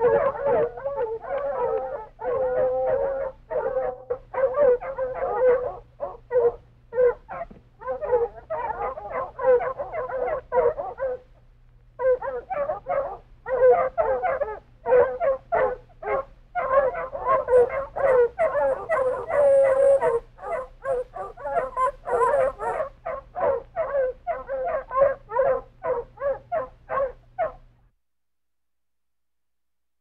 Oh, my God.